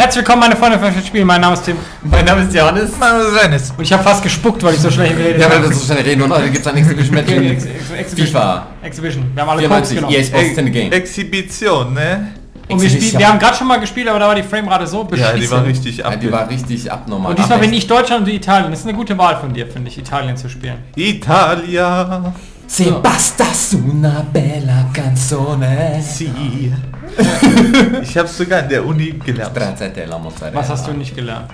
Herzlich willkommen, meine Freunde von Spiel. Mein Name ist Tim. Mein Name ist Johannes. Mein Name ist Dennis. Und ich habe fast gespuckt, weil ich so schnell geredet Ja, weil habe. wir so schnell reden und heute gibt es ein Exhibition Match Ex- Ex- Exhibition. FIFA. Exhibition. Wir haben alle Codes 94, genommen. EA Sports in the Game. Exhibition, ne? Und wir, wir haben gerade schon mal gespielt, aber da war die Framerate so beschissen. Ja, die war richtig Ja, ab. die war richtig abnormal. Und diesmal bin ich Deutschland und du Italien. Das ist eine gute Wahl von dir, finde ich, Italien zu spielen. Italia. Se basta su una bella canzone. Sie. ich hab's sogar in der Uni gelernt. Stracciatella mozzarella. Was hast du nicht gelernt?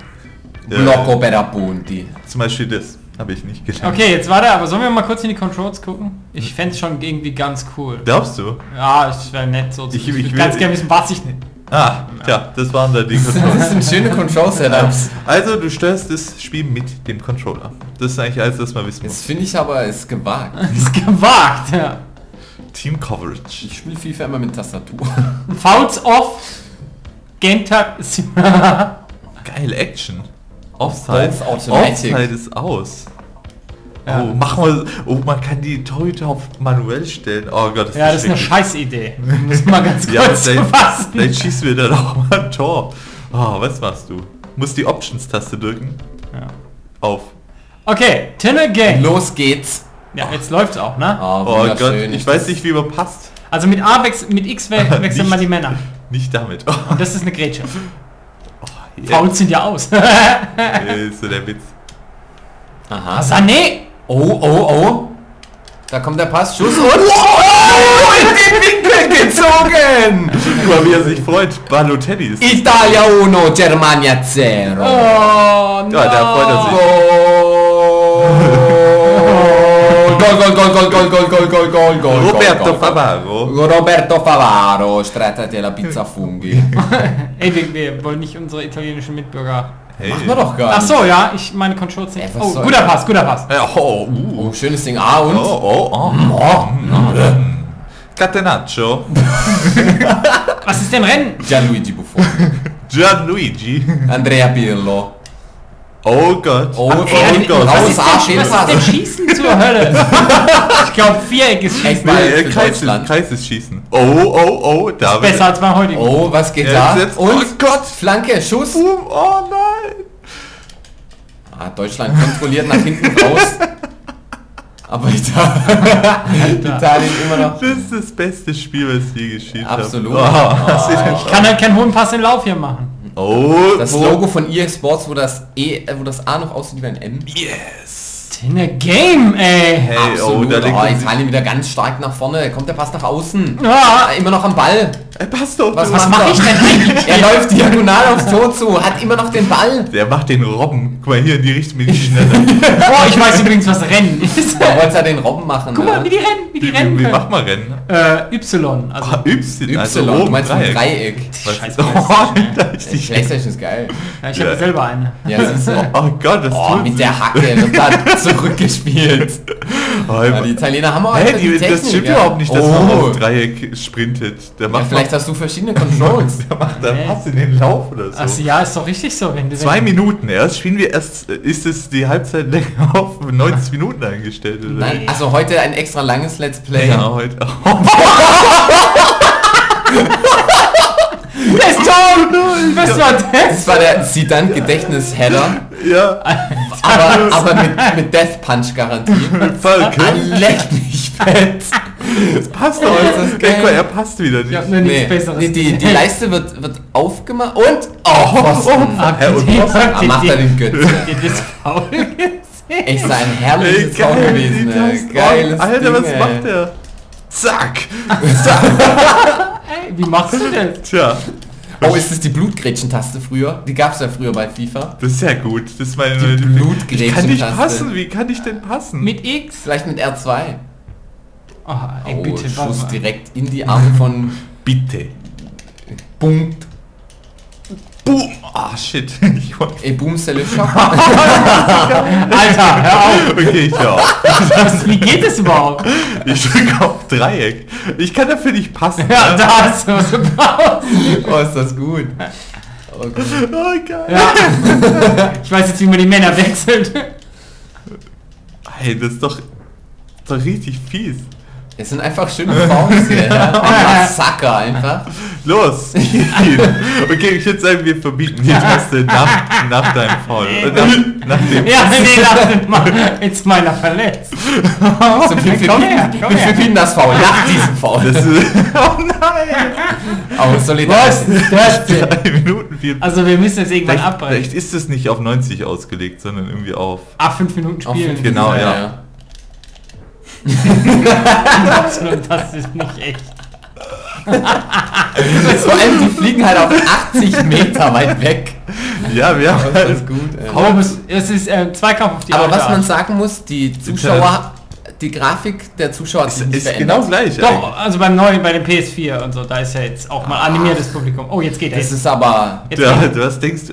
Äh, Blocco per appunti. Zum Beispiel das habe ich nicht gelernt. Okay, jetzt warte, aber sollen wir mal kurz in die Controls gucken? Ich fände es schon irgendwie ganz cool. Glaubst du? Ja, es wäre nett so. zu- Ich- Ich, ich würde will- ganz gerne wissen, was ich nicht. Ah, tja, das waren da die Das Controller. sind schöne Control-Setups. Also, du steuerst das Spiel mit dem Controller. Das ist eigentlich alles, was man wissen Das muss. finde ich aber ist gewagt. Das ist gewagt, ja. Team Coverage. Ich spiele FIFA immer mit Tastatur. Fouls off. Genta. Geil, Action. Offside. Offside ist aus. Ja. Oh, mach mal. Oh, man kann die Torhüter auf manuell stellen. Oh Gott, Ja, das ist eine. Scheißidee. Muss mal ganz Ja, kurz vielleicht, fassen. vielleicht schießen wir dann auch mal ein Tor. Oh, was machst du? Musst die Options-Taste drücken. Ja. Auf. Okay, Tinne Game. Los geht's. Ja, jetzt läuft's auch, ne? Oh, Oh Gott, wunderschön. ich weiß nicht, wie man passt. Also mit A wechseln, mit X we wechseln mal die Männer. Nicht damit. Oh, Und das ist eine Grätsche. yeah. Fouls sind ja aus. Äh, ist so der Witz. Aha. Sané! Oh, oh, oh. Da kommt der Pass, Schuss und... Oh, in den Winkel gezogen! Guck mal, wie er sich freut. Balotelli ist. Italia 1, Germania 0. Oh, no. Ja, da freut er sich. Gol, gol, gol, gol, gol, gol, gol, gol, gol, gol. Roberto gol. Favaro. Roberto Favaro, streitete la Pizza Funghi. Ey, wir, wir wollen nicht unsere italienischen Mitbürger. Hey. Machen wir doch gar Ach nicht. so, ja, ich meine Controls nicht. Oh, guter? Pass, guter Pass. Ja, Oh, uh. Oh, schönes Ding. Ah, und? Oh, oh, oh. oh. Catenaccio. Was ist denn Rennen? Gianluigi Buffon. Gianluigi. Andrea Pirlo. Oh Gott. Oh, oh ey, Gott. Was ist, denn, was ist denn Schießen zur Hölle? ich glaube, Viereck ist Schießen. Nee, äh, Kreis, ist. Kreis ist schießen. Oh, oh, oh. Da Besser als beim heutigen. Oh, was geht Ja, da? jetzt- Und? oh Gott. Flanke, Schuss. Boom. Oh nein. Ah, Deutschland kontrolliert nach hinten raus. Aber Italien, Italien immer noch. Das ist das beste Spiel, was je gespielt habe. Absolut. Oh, das ist Ich kann halt keinen hohen Pass in Lauf hier machen. oh Das wo- Logo von EA Sports, wo das E, äh, wo das A noch aussieht wie ein M. Yes. Tinne Game, ey. Hey, Absolut. oh, da Oh, Italien wieder ganz stark nach vorne. Kommt der Pass nach außen. Ja. Ah, immer noch am Ball. Ey, passt doch. Was, du. was mach ich denn eigentlich? Er läuft diagonal aufs Tor zu, hat immer noch den Ball. Der macht den Robben. Guck mal hier in die Richtung mit die schneller. Oh, ich weiß übrigens, was Rennen ist. Da wollte er den Robben machen. Guck mal, wie ne? die rennen, wie die Wie, rennen wie können. macht man Rennen? Äh, Y, also Ah, Y, also Y, du oben meinst vom Dreieck. Dreieck. Was Scheiß ist, oh, Alter, ist Die die Playstation ist geil. ja, ich habe Ja. selber eine. Ja, siehst du. Oh Gott, das Oh, tut mit sie. der Hacke wird da zurückgespielt. Oh, Ja, die Italiener haben auch einfach die, die Technik, das stimmt ja. überhaupt nicht, dass oh. man auf Dreieck sprintet. Der Ja, macht, vielleicht hast du verschiedene Controls. der macht Nee. Pass in den Lauf oder so. Also ja, ist doch richtig so, wenn du Zwei Minuten erst, spielen wir erst, äh, ist es die Halbzeit länger auf 90 Minuten eingestellt oder? Nein, also heute ein extra langes Let's Play. Ja, heute. Das ist toll! Was war das? Das war der Zidane Gedächtnis-Header, ja, aber, aber mit, mit Death Punch Garantie. Falcon. Leck mich fett. Das passt doch. ist das Guck geil. er passt wieder nicht. Ich hab nur nichts Nee, Besseres. die, die, die. Leiste wird, wird aufgemacht und... Oh, Pfosten. Hä, ihr und ihr macht er den Götze. das faul gesehen? Echt so ein herrliches geil, gewesen. ey. Geiles. Alter, Ding, was ey. macht er? Zack. Ey, Wie machst du das? Tja, Oh, ist das die Blutgrätschen-Taste früher? Die gab es ja früher bei FIFA. das ist ja gut. Das ist meine Die Blutgrätschen-Taste. Ich kann nicht passen. Wie kann ich denn passen? Mit X? Vielleicht mit R2. Oh, ey, Oh, bitte, Schuss mal. direkt in die Arme von Bitte. Punkt. Boom. Ah, shit. Ich wollte- E Boom Shop. Alter, hör auf! okay, ich hör auf. Wie geht das überhaupt? Ich drücke auf Dreieck. Ich kann dafür nicht passen. Ja, ne? da hast du was gebraucht. Oh, ist das gut. Oh. Oh, geil. Ja. Ich weiß jetzt, wie man die Männer wechselt. Hey, das ist doch, doch richtig fies. Es sind einfach schöne Fouls hier. Ja? Massaker einfach. Los! okay, ich würde sagen, wir verbieten die Taste nach, nach deinem. Äh, Nach, nach dem Ja, nee, dachte mal, jetzt meiner verletzt. So, wir, komm her, verbieten, komm wir her. verbieten das Foul nach diesem Foul. Das ist, oh nein! Aus Solidarität. Was? Drei Minuten, vier... Also wir müssen jetzt irgendwann Vielleicht, vielleicht abbrechen. ist es nicht auf 90 ausgelegt, sondern irgendwie auf... Ah, fünf Minuten Auf spielen. fünf Genau, Minuten, ja. Absolut, das ist nicht echt. Vor allem, die fliegen halt auf 80 Meter weit weg. Ja, wir haben Das ist halt... gut. ey. Oh, es- ist äh, Zweikampf auf die Aber alte was man sagen muss, die Zuschauer, die Grafik der Zuschauer Es ist verändert. genau gleich. Doch, also beim neuen, bei dem PS4 und so, da ist ja jetzt auch mal animiertes Publikum. Oh, jetzt geht er. Das ist aber jetzt Ja, geht was denkst du?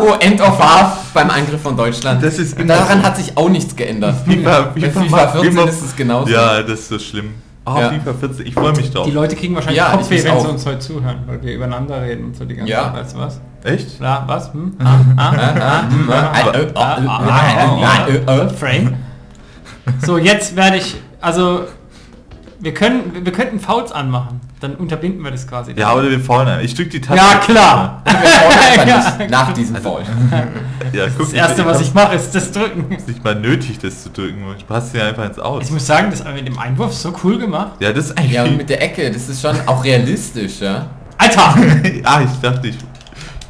oh, End of Half beim Angriff von Deutschland. Das ist Und immer daran so. hat sich auch nichts geändert. FIFA, Bei FIFA 14 ist es genauso. Ja, das ist so schlimm. Oh, Ja. FIFA 14, ich freue mich drauf. Die Leute kriegen wahrscheinlich Ja, Kopfweh, wenn auch. sie uns heute zuhören, weil wir übereinander reden und so die ganze Ja. Zeit. Weißt du was? Echt? Ja, was? Hm? Ah, ah, ah, hm, ah, ah, Äh, äh, ah, äh, ah, äh, äh, äh. Frame. So, jetzt werde ich, also wir können, wir könnten Fouls anmachen, dann unterbinden wir das quasi. Ja, oder wir vorne. Ich drück die Taste. Ja, klar. Ja. nach diesem Foul. Ja, guck, Das erste, was ich mache, ist das Drücken. Ist nicht mal nötig, das zu drücken. Du passt ja einfach ins Aus. Ich muss sagen, das mit dem Einwurf ist so cool gemacht. Ja, das ist eigentlich... Ja, und mit der Ecke, das ist schon auch realistisch, ja. Alter! ah, ich dachte, ich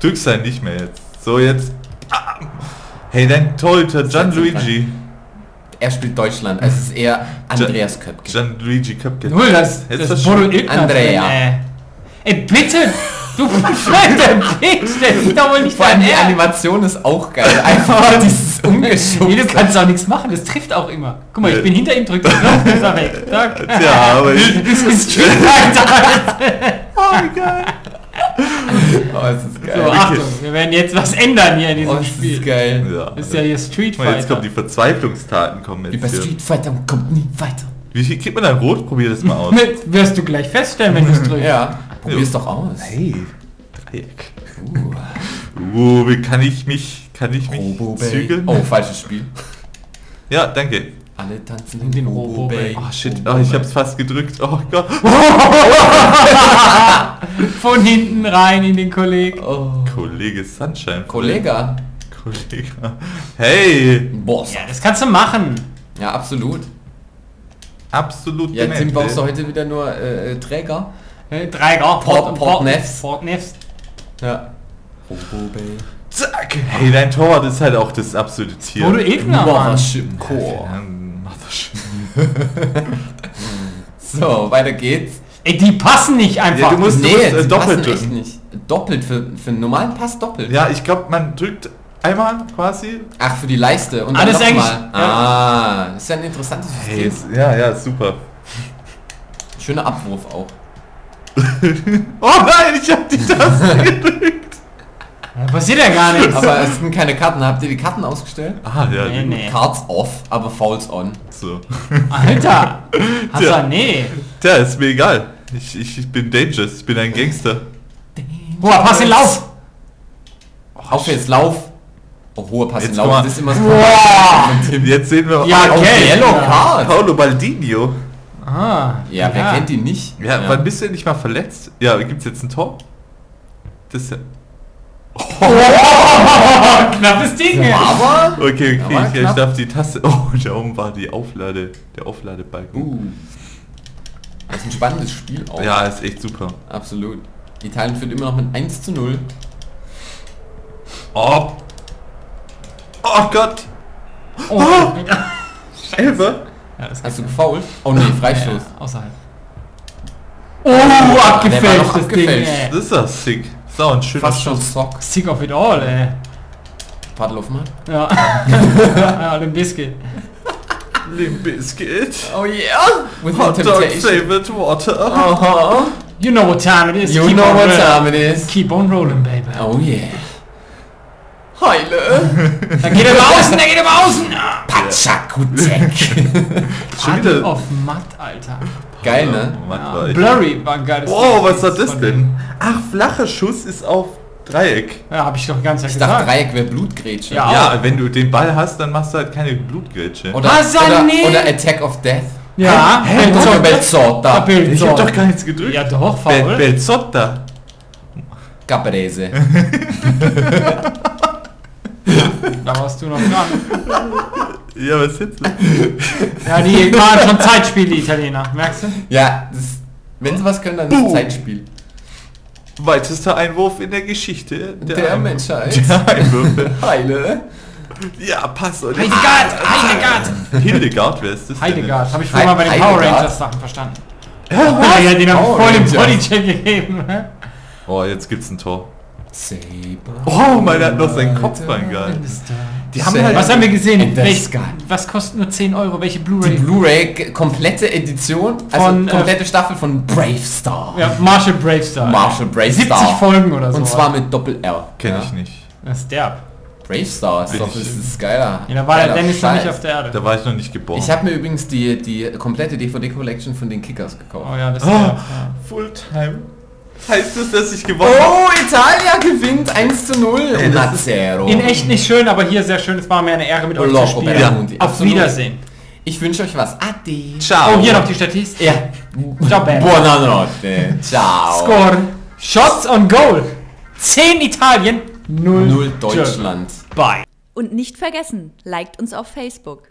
drück's halt nicht mehr jetzt. So, jetzt... Ah. Hey, dein Torhüter Gianluigi. Er spielt Deutschland, es ist eher Andreas Köpke. Gianluigi Köpke. Null, das, Hättest das du Bodo Ilgner Andrea. drin, ey. Bitte! Du fremder Bitch, der ist doch wohl nicht Vor allem die. Animation ist auch geil. Einfach dieses Nee, du kannst auch nichts machen, das trifft auch immer. Guck mal, ich bin hinter ihm, drück den Knopf, ist er weg. Zack. Ja, aber ich... Das ist Fighter. Oh, wie geil. Oh, es ist So, geil. Achtung, wir werden jetzt was ändern hier in diesem Oh, das Spiel. ist geil. Ja. Das ist ja hier Street mal, jetzt kommen Fighter. die Verzweiflungstaten kommen Wie bei jetzt hier. Street Fighter kommt nie weiter. Wie viel kriegt man da rot? Probier das mal aus. Mit, wirst du gleich feststellen, wenn du es drückst. Ja, probier's doch aus. Hey, Dreieck. Uh, wie kann ich mich, kann ich mich Robo zügeln? Oh, falsches Spiel. Ja, danke. Alle tanzen In den Robo Bay. Oh shit, oh, ich hab's fast gedrückt. Oh Gott. Von hinten rein in den Kollegen. Oh. Kollege Sunshine. Kollege. Kollege. Hey. Boss. Ja, das kannst du machen. Ja, absolut. Absolut Ja, brauchst ey. du heute wieder nur äh, äh, Träger. Äh, Drei Grad. Port- Port Nefs. Port Nefs. Ja. Robo Bay. Zack. Hey, dein Torwart ist halt auch das absolute Tier. Bodo Ilgner, Mann. Mothership Ja. So, weiter geht's. Ey, die passen nicht einfach. Ja, du musst- Nee, äh, die doppelt passen echt drücken. nicht. Doppelt, für, für einen normalen Pass doppelt. Ja, ich glaube, man drückt einmal quasi. Ach, für die Leiste und Ah, dann nochmal. eigentlich- Ah, das ist ja ein interessantes System. Hey, ist- ja, ja, super. Schöner Abwurf auch. Oh nein, ich hab die Taste gedrückt. Da passiert ja gar nichts. Aber es sind keine Karten. Habt ihr die Karten ausgestellt? Ah, ja, Nee, nee. Cards off, aber Fouls on. so. Alter. Hast Tja. du, nee. Tja, ist mir egal. Ich, ich, bin dangerous, ich bin ein Gangster. Hoher Pass in Lauf. Auf jetzt, lauf. Oh, hoher Pass in Jetzt Lauf. Das ist immer von Tim. Jetzt sehen wir Ja, Oh, gelb. Yellow Ja. Card. Paolo Baldino. Ah. Ja, wer kennt ihn nicht? Ja, wann bist du nicht mal verletzt? Ja, gibt's jetzt ein Tor? Das ist ja... Knappes Ding. Aber... Okay, okay, war ich, ich darf die Taste... Oh, da oben war die Auflade... Der Aufladebalken. Uh. Das ist ein spannendes Spiel auch. Ja, ist echt super. Absolut. Italien führt immer noch mit 1 zu 0. Oh! Oh Gott! Oh. Elfer? Ja, das Hast du gefoult? Oh nee, Freistoß. Ja, außerhalb. Oh, noch abgefälscht, das Ding, abgefälscht. ey. Das ist doch sick. So, ein schöner Fast schon. Sock. Sick of it all, ey. Paddel auf mal. Ja. ja, den Biscuit. Limp Bizkit. Oh yeah! With Hot the dog flavored water. Aha. You know what time it is. You Keep know what rolling. time it is. Keep on rolling, baby. Oh yeah. Heile. Da geht er über außen, da geht er über außen. Paddle wieder- of Mud, Alter. Geil, ne? Mann, Ja, Blurry war ein geiles Oh, Ding. was war das denn? Ach, flacher Schuss ist auf Dreieck. Ja, hab ich doch ganz Ich gesagt. dachte, Dreieck wäre Blutgrätsche. Ja. Ja, wenn du den Ball hast, dann machst du halt keine Blutgrätsche. Oder, Was, oder, nee. oder Attack of Death. Ja, Hä? Belzotta. Belzotta. Belzotta. Ich hab doch gar nichts gedrückt. Ja doch, faul. Belzotta. Caprese. Da warst du noch dran. Ja, was jetzt? Ja, die waren schon Zeitspiele, die Italiener. Merkst du? Ja, das, wenn sie was können, dann ist Boom. Zeitspiel. Weitester Einwurf in der Geschichte Der, Ein- Menschheit. Der Einwürfe. Heile. Ja, passt. Und Heidegard! Heidegard! Hildegard, wer ist das? denn? Heidegard. Habe ich vorher mal bei den Heidegard? Power Rangers Sachen verstanden. Ja, ja, den haben voll den. Bodycheck gegeben. Oh, jetzt gibt's ein Tor. Saber. Oh, meiner hat noch seinen Kopf reingehalten. Die haben halt... Was haben wir gesehen? Welch, was kostet nur 10 Euro? Welche Die Blu-ray? Blu-ray g- komplette Edition, also Von, äh, komplette Staffel von Brave Star. Ja, Marshall Bravestar. Marshall Brave 70 Star. Folgen oder so. Und zwar mit Doppel-R. Kenn ja. ich nicht. Das ist derb. Brave Star ist doch, das ist geiler. Ja, da war der geiler Dennis noch nicht auf der Erde. Da war ich noch nicht geboren. Ich habe mir übrigens die, die komplette DVD-Collection von den Kickers gekauft. Oh ja, das ist Oh. Ja. Fulltime. Heißt das, dass ich gewonnen habe? Oh, Italia gewinnt 1 zu 0. Ey, das. In echt nicht schön, aber hier sehr schön. Es war mir eine Ehre mit euch zu spielen. Bergamonti. Auf Absolut. Wiedersehen. Ich wünsche euch was. Ade. Ciao. Oh, hier noch die Statist. Ja. Ciao, Ben. Buonanotte. Ciao. Score. Shots on Goal. 10 Italien, 0, 0 Deutschland. Bye. Und nicht vergessen, liked uns auf Facebook.